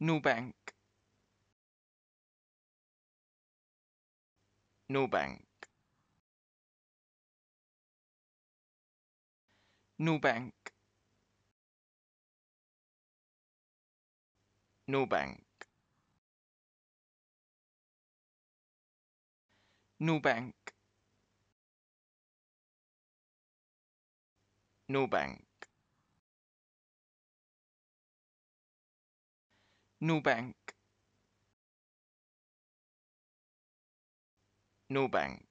Newbank Newbank Newbank Newbank Newbank Newbank Newbank. Newbank.